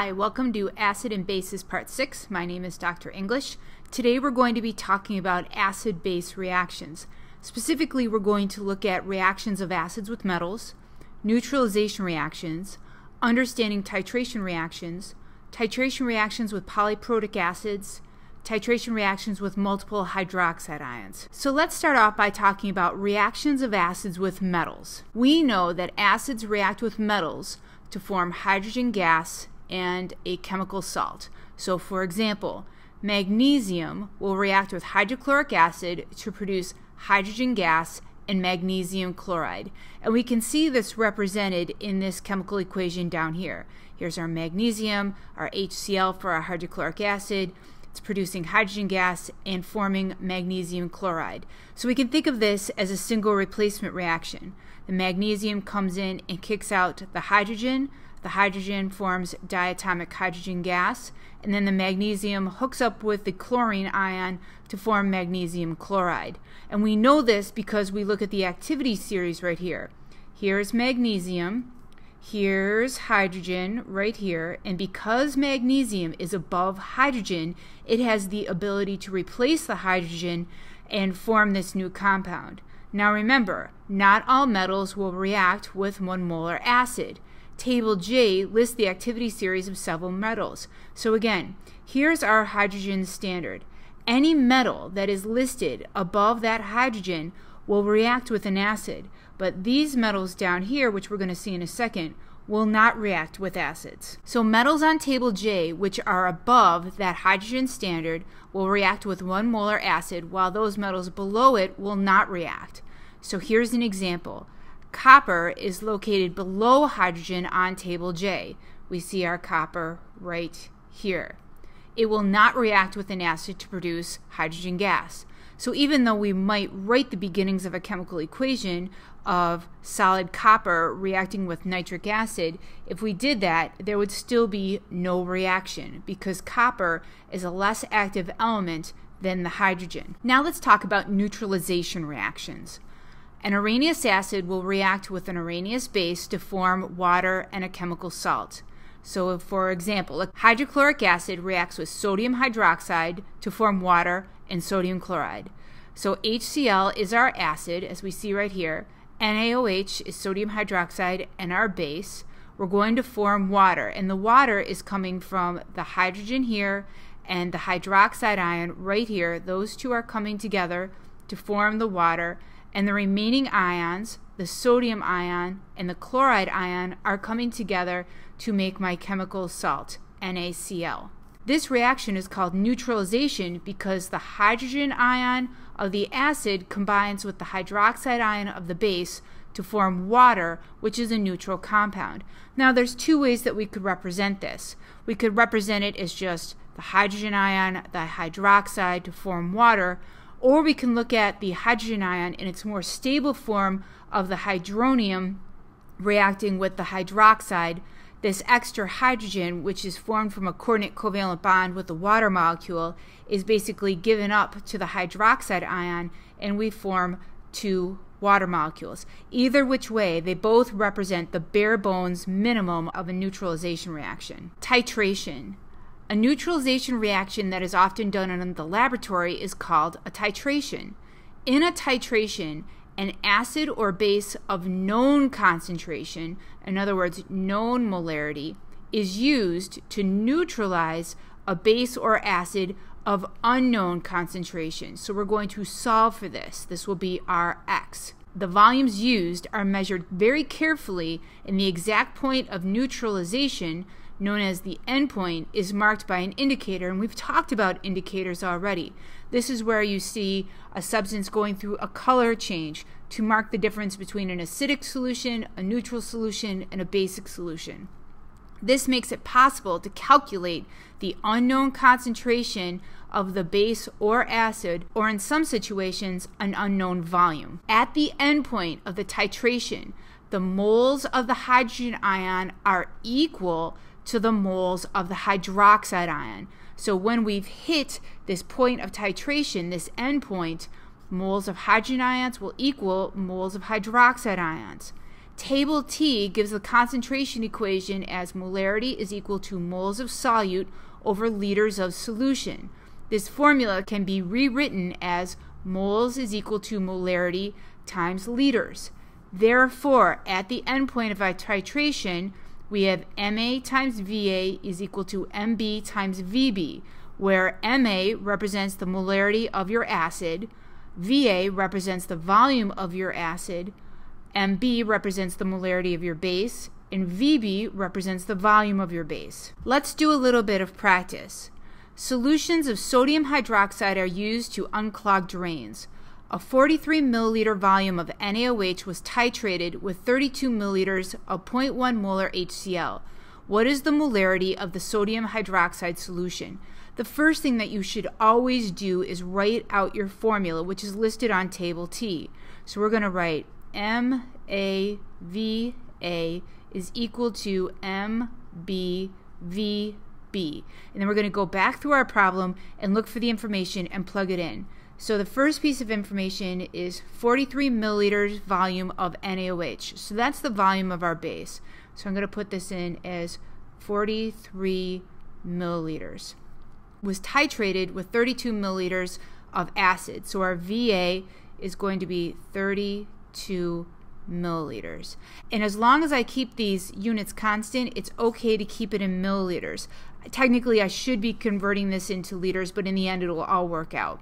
Hi, welcome to Acid and Bases Part 6. My name is Dr. English. Today we're going to be talking about acid-base reactions. Specifically, we're going to look at reactions of acids with metals, neutralization reactions, understanding titration reactions, titration reactions with polyprotic acids, titration reactions with multiple hydroxide ions. So let's start off by talking about reactions of acids with metals. We know that acids react with metals to form hydrogen gas and a chemical salt. So for example, magnesium will react with hydrochloric acid to produce hydrogen gas and magnesium chloride. And we can see this represented in this chemical equation down here. Here's our magnesium, our HCl for our hydrochloric acid. It's producing hydrogen gas and forming magnesium chloride. So we can think of this as a single replacement reaction. The magnesium comes in and kicks out the hydrogen. The hydrogen forms diatomic hydrogen gas, and then the magnesium hooks up with the chlorine ion to form magnesium chloride. And we know this because we look at the activity series right here. Here's magnesium, here's hydrogen right here, and because magnesium is above hydrogen, it has the ability to replace the hydrogen and form this new compound. Now remember, not all metals will react with one molar acid. Table J lists the activity series of several metals. So again, here's our hydrogen standard. Any metal that is listed above that hydrogen will react with an acid, but these metals down here, which we're going to see in a second, will not react with acids. So metals on table J, which are above that hydrogen standard, will react with one molar acid, while those metals below it will not react. So here's an example. Copper is located below hydrogen on table J. We see our copper right here. It will not react with an acid to produce hydrogen gas. So even though we might write the beginnings of a chemical equation of solid copper reacting with nitric acid, if we did that, there would still be no reaction because copper is a less active element than the hydrogen. Now let's talk about neutralization reactions. An Arrhenius acid will react with an Arrhenius base to form water and a chemical salt. So, for example, hydrochloric acid reacts with sodium hydroxide to form water and sodium chloride. So, HCl is our acid, as we see right here. NaOH is sodium hydroxide and our base. We're going to form water, and the water is coming from the hydrogen here and the hydroxide ion right here. Those two are coming together to form the water and the remaining ions, the sodium ion and the chloride ion, are coming together to make my chemical salt, NaCl. This reaction is called neutralization because the hydrogen ion of the acid combines with the hydroxide ion of the base to form water, which is a neutral compound. Now, there's two ways that we could represent this. We could represent it as just the hydrogen ion, the hydroxide to form water, or we can look at the hydrogen ion in its more stable form of the hydronium reacting with the hydroxide. This extra hydrogen, which is formed from a coordinate covalent bond with the water molecule, is basically given up to the hydroxide ion, and we form two water molecules. Either which way, they both represent the bare bones minimum of a neutralization reaction. Titration. A neutralization reaction that is often done in the laboratory is called a titration. In a titration, an acid or base of known concentration, in other words, known molarity, is used to neutralize a base or acid of unknown concentration. So we're going to solve for this. This will be our X. The volumes used are measured very carefully, and the exact point of neutralization known as the endpoint, is marked by an indicator, and we've talked about indicators already. This is where you see a substance going through a color change to mark the difference between an acidic solution, a neutral solution, and a basic solution. This makes it possible to calculate the unknown concentration of the base or acid, or in some situations, an unknown volume. At the endpoint of the titration, the moles of the hydrogen ion are equal to the moles of the hydroxide ion. So when we've hit this point of titration, this endpoint, moles of hydrogen ions will equal moles of hydroxide ions. Table T gives the concentration equation as molarity is equal to moles of solute over liters of solution. This formula can be rewritten as moles is equal to molarity times liters. Therefore, at the endpoint of our titration, we have MA times VA is equal to MB times VB, where MA represents the molarity of your acid, VA represents the volume of your acid, MB represents the molarity of your base, and VB represents the volume of your base. Let's do a little bit of practice. Solutions of sodium hydroxide are used to unclog drains. A 43 milliliter volume of NaOH was titrated with 32 milliliters of 0.1 molar HCl. What is the molarity of the sodium hydroxide solution? The first thing that you should always do is write out your formula, which is listed on table T. So we're going to write MAVA is equal to And then we're going to go back through our problem and look for the information and plug it in. So the first piece of information is 43 milliliters volume of NaOH. So that's the volume of our base. So I'm going to put this in as 43 milliliters. Was titrated with 32 milliliters of acid. So our VA is going to be 32 milliliters. And as long as I keep these units constant, it's okay to keep it in milliliters. Technically, I should be converting this into liters, but in the end, it'll all work out.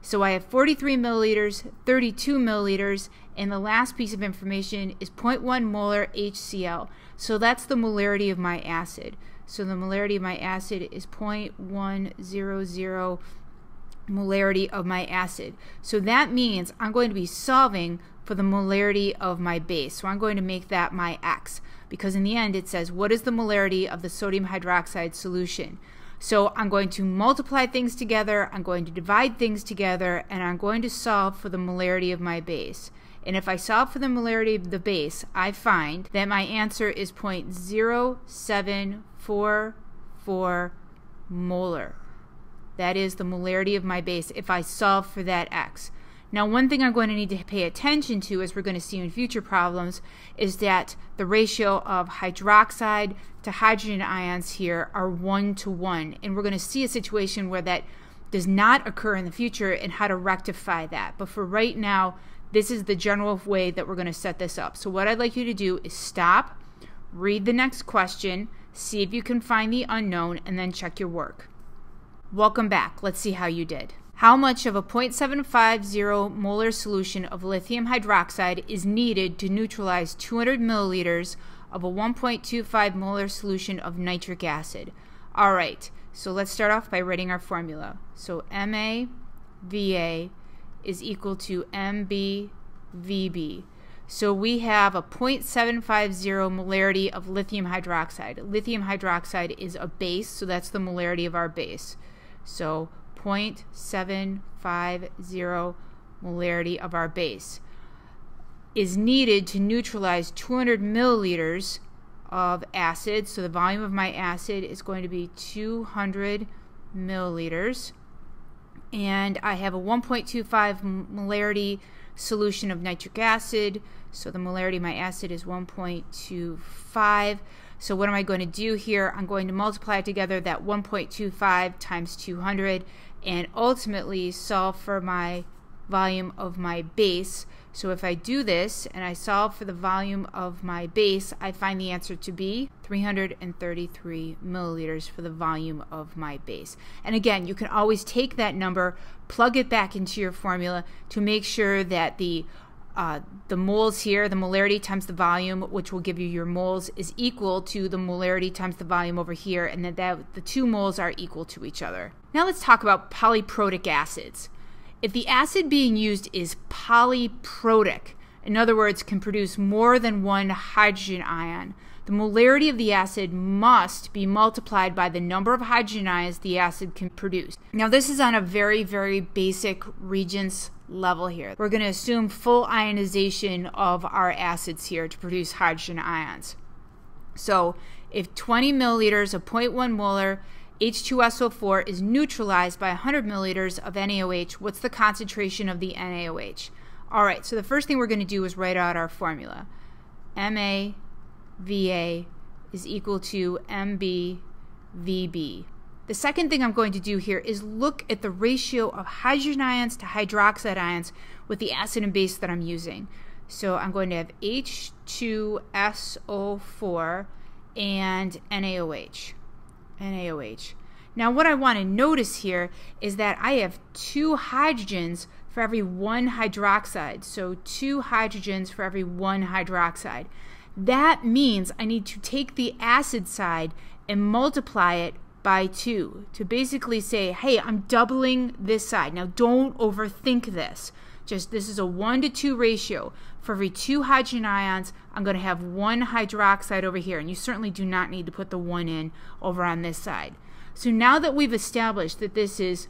So I have 43 milliliters, 32 milliliters, and the last piece of information is 0.1 molar HCl. So that's the molarity of my acid. So the molarity of my acid is 0.100 molarity of my acid. So that means I'm going to be solving for the molarity of my base. So I'm going to make that my x because in the end it says what is the molarity of the sodium hydroxide solution. So I'm going to multiply things together, I'm going to divide things together, and I'm going to solve for the molarity of my base. And if I solve for the molarity of the base, I find that my answer is 0.0744 molar. That is the molarity of my base if I solve for that x. Now, one thing I'm going to need to pay attention to, as we're going to see in future problems, is that the ratio of hydroxide to hydrogen ions here are one to one. And we're going to see a situation where that does not occur in the future and how to rectify that. But for right now, this is the general way that we're going to set this up. So what I'd like you to do is stop, read the next question, see if you can find the unknown, and then check your work. Welcome back. Let's see how you did. How much of a 0.750 molar solution of lithium hydroxide is needed to neutralize 200 milliliters of a 1.25 molar solution of nitric acid? All right, so let's start off by writing our formula. So MAVA is equal to MBVB. So we have a 0.750 molarity of lithium hydroxide. Lithium hydroxide is a base, so that's the molarity of our base. So 0.750 molarity of our base is needed to neutralize 200 milliliters of acid. So the volume of my acid is going to be 200 milliliters. And I have a 1.25 molarity solution of nitric acid. So the molarity of my acid is 1.25. So what am I going to do here? I'm going to multiply together that 1.25 times 200 and ultimately solve for my volume of my base. So if I do this and I solve for the volume of my base, I find the answer to be 333 milliliters for the volume of my base. And again, you can always take that number, plug it back into your formula to make sure that the uh, the moles here, the molarity times the volume, which will give you your moles, is equal to the molarity times the volume over here, and that, that the two moles are equal to each other. Now let's talk about polyprotic acids. If the acid being used is polyprotic, in other words, can produce more than one hydrogen ion, the molarity of the acid must be multiplied by the number of hydrogen ions the acid can produce. Now, this is on a very, very basic Regents level here. We're going to assume full ionization of our acids here to produce hydrogen ions. So, if 20 milliliters of 0.1 molar H2SO4 is neutralized by 100 milliliters of NaOH, what's the concentration of the NaOH? All right, so the first thing we're going to do is write out our formula. MaVa is equal to MbVb. The second thing I'm going to do here is look at the ratio of hydrogen ions to hydroxide ions with the acid and base that I'm using. So I'm going to have H2SO4 and NaOH. NaOH. Now what I want to notice here is that I have two hydrogens for every one hydroxide. So two hydrogens for every one hydroxide. That means I need to take the acid side and multiply it by 2 to basically say, hey, I'm doubling this side. Now, don't overthink this. Just this is a 1 to 2 ratio. For every two hydrogen ions, I'm going to have one hydroxide over here. And you certainly do not need to put the 1 in over on this side. So now that we've established that this is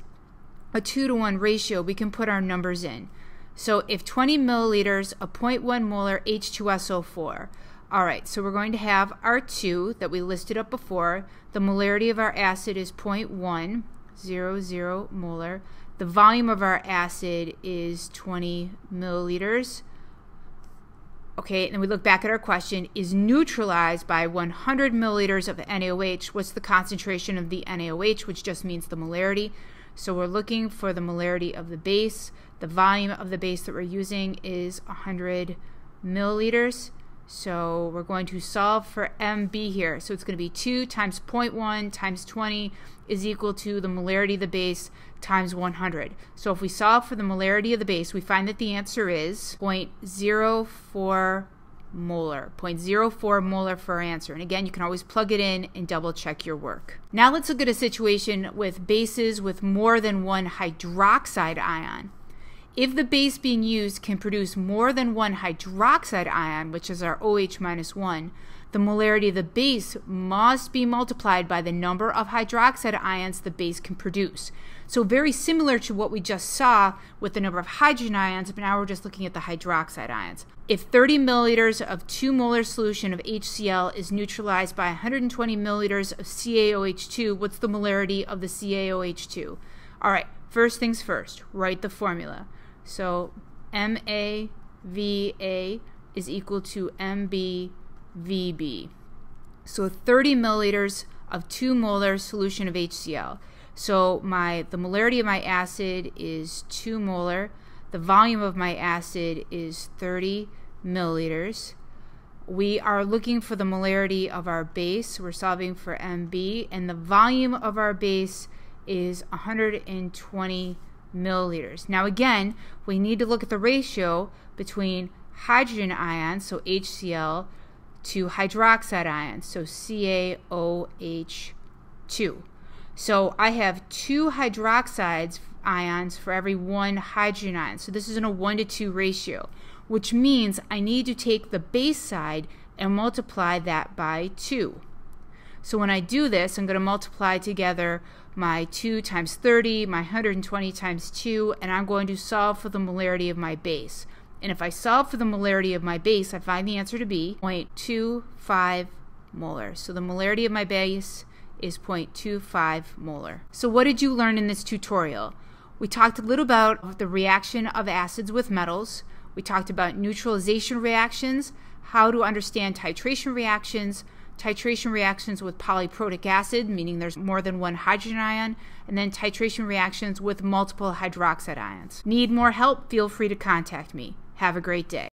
a 2 to 1 ratio, we can put our numbers in. So if 20 milliliters of 0.1 molar H2SO4, all right, so we're going to have our 2 that we listed up before. The molarity of our acid is 0.100 molar. The volume of our acid is 20 milliliters. Okay, and we look back at our question, is neutralized by 100 milliliters of NaOH. What's the concentration of the NaOH, which just means the molarity? So we're looking for the molarity of the base. The volume of the base that we're using is 100 milliliters. So we're going to solve for MB here. So it's going to be 2 times 0.1 times 20 is equal to the molarity of the base times 100. So if we solve for the molarity of the base, we find that the answer is 0.04 molar. 0.04 molar for our answer. And again, you can always plug it in and double check your work. Now let's look at a situation with bases with more than one hydroxide ion. If the base being used can produce more than one hydroxide ion, which is our OH minus 1, the molarity of the base must be multiplied by the number of hydroxide ions the base can produce. So very similar to what we just saw with the number of hydrogen ions, but now we're just looking at the hydroxide ions. If 30 milliliters of 2 molar solution of HCl is neutralized by 120 milliliters of CaOH2, what's the molarity of the CaOH2? All right, first things first, write the formula. So MAVA is equal to MBVB. So 30 milliliters of 2 molar solution of HCl. So my the molarity of my acid is 2 molar. The volume of my acid is 30 milliliters. We are looking for the molarity of our base. We're solving for MB, and the volume of our base is 120 milliliters. Now again, we need to look at the ratio between hydrogen ions, so HCl, to hydroxide ions, so CaOH2. So I have two hydroxides ions for every one hydrogen ion. So this is in a 1 to 2 ratio, which means I need to take the base side and multiply that by 2. So when I do this, I'm going to multiply together my 2 times 30, my 120 times 2, and I'm going to solve for the molarity of my base. And if I solve for the molarity of my base, I find the answer to be 0.25 molar. So the molarity of my base is 0.25 molar. So what did you learn in this tutorial? We talked a little about the reaction of acids with metals. We talked about neutralization reactions, how to understand titration reactions, titration reactions with polyprotic acid, meaning there's more than one hydrogen ion, and then titration reactions with multiple hydroxide ions. Need more help? Feel free to contact me. Have a great day.